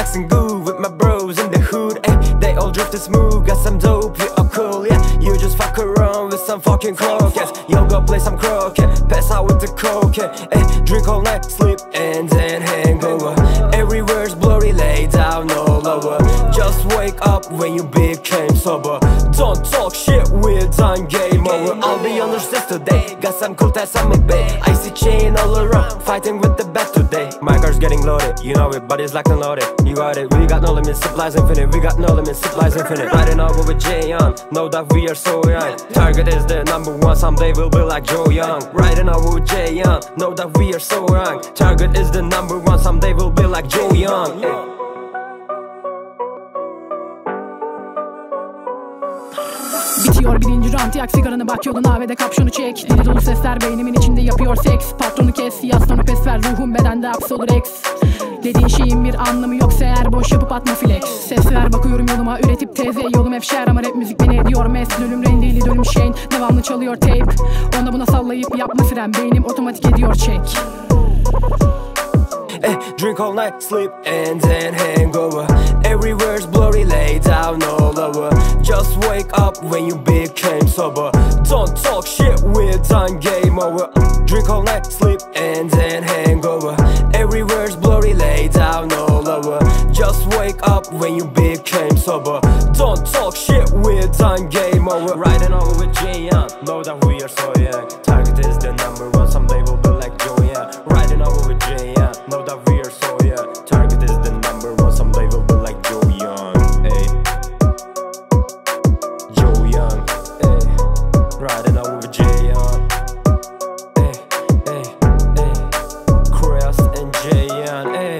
flexing good with my bros in the hood. Ay, they all drifted smooth, got some dope, you are cool, yeah. You just fuck around with some fucking croquettes. Yo, go play some croquet, pass out with the coke. Ay, drink all night, sleep, and then hangover. Everywhere's blurry, lay down all over. Just wake up when you became sober. Don't talk shit, we're done, game over. I'll be on the stairs today, got some cool ties on my bed. Icy chain all around, fighting with the bat today. My car's getting loaded, you know it, it's locked and loaded. You got it, we got no limits, supplies infinite. We got no limits, supplies infinite. Riding over with Jeyan, know that we are so young. Target is the number one, someday we'll be like Joe Young. Riding over with Jeyan, know that we are so young. Target is the number one, someday we'll be like Joe Young. Bitiyor birinci round yak sigaranı bak yoluna de kapşonu çek. Dili dolu sesler beynimin içinde yapıyor seks. Patronu kes yastonu pes ver ruhum bedende hapsolur ex Dediğin şeyin bir anlamı yoksa eğer boş yapıp atma flex. Ses ver bakıyorum yoluma üretip teze yolum hep şer. Ama rap müzik beni ediyor. Mes Dönüm rendili dönüm şeyin devamlı çalıyor tape. Ona buna sallayıp yapma fren beynim otomatik ediyor çek. Eh, drink all night, sleep, and then hangover. When you became sober. Don't talk shit, we're done, game over. Drink all night, sleep, and then hangover. Everywhere's blurry, lay down all over. Just wake up when you became sober. Don't talk shit, we're done, game over. Riding over with Young, know that we are so young. Target is the number one, someday we'll be like Young. Riding over with Young, know that we are so and Jeyan. Hey.